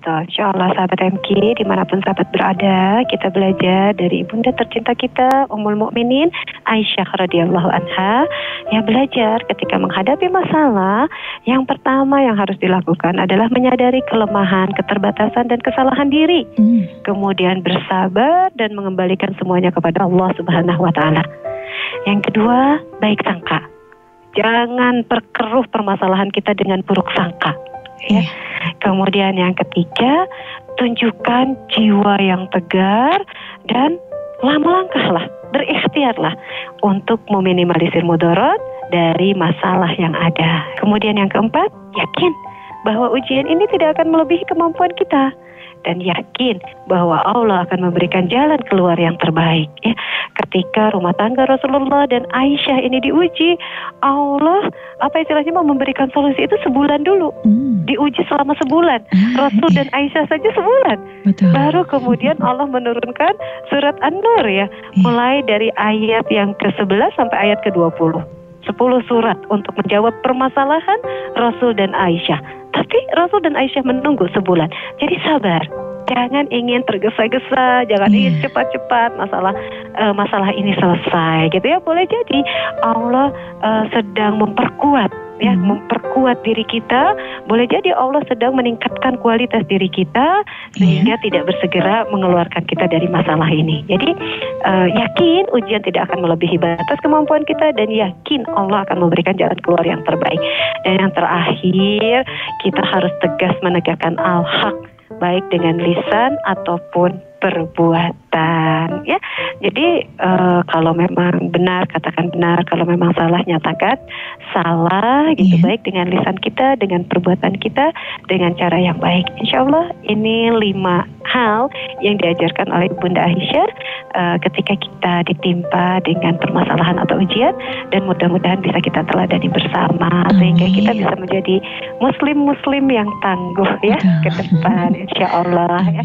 Betul, insya Allah sahabat MK di mana pun sahabat berada kita belajar dari ibunda tercinta kita Ummul Mukminin Aisyah radhiyallahu anha yang belajar ketika menghadapi masalah yang pertama yang harus dilakukan adalah menyadari kelemahan, keterbatasan dan kesalahan diri. Hmm. Kemudian bersabar dan mengembalikan semuanya kepada Allah Subhanahu wa taala. Yang kedua, baik sangka. Jangan perkeruh permasalahan kita dengan buruk sangka. Ya. Yeah Kemudian yang ketiga, tunjukkan jiwa yang tegar dan lama langkahlah, berikhtiarlah untuk meminimalisir mudarat dari masalah yang ada. Kemudian yang keempat, yakin bahwa ujian ini tidak akan melebihi kemampuan kita dan yakin bahwa Allah akan memberikan jalan keluar yang terbaik. Ya, ketika rumah tangga Rasulullah dan Aisyah ini diuji, Allah apa istilahnya mau memberikan solusi itu sebulan dulu. Hmm. Diuji selama sebulan. Ah, Rasul iya. dan Aisyah saja sebulan. Betul. Baru kemudian Allah menurunkan surat An-Nur ya, iya. mulai dari ayat yang ke-11 sampai ayat ke-20. 10 surat untuk menjawab permasalahan Rasul dan Aisyah tapi Rasul dan Aisyah menunggu sebulan. Jadi sabar. Jangan ingin tergesa-gesa, jangan ingin iya. cepat-cepat masalah uh, masalah ini selesai gitu ya. Boleh jadi Allah uh, sedang memperkuat ya hmm. memperkuat diri kita boleh jadi Allah sedang meningkatkan kualitas diri kita sehingga yeah. tidak bersegera mengeluarkan kita dari masalah ini jadi uh, yakin ujian tidak akan melebihi batas kemampuan kita dan yakin Allah akan memberikan jalan keluar yang terbaik dan yang terakhir kita harus tegas menegakkan al-haq baik dengan lisan ataupun perbuatan ya. Jadi uh, kalau memang benar katakan benar, kalau memang salah nyatakan salah gitu yeah. baik dengan lisan kita, dengan perbuatan kita, dengan cara yang baik. Insya Allah ini lima hal yang diajarkan oleh Bunda Aisyah uh, ketika kita ditimpa dengan permasalahan atau ujian dan mudah-mudahan bisa kita teladani bersama Amin. sehingga kita bisa menjadi muslim-muslim yang tangguh ya ke depan insya Allah ya.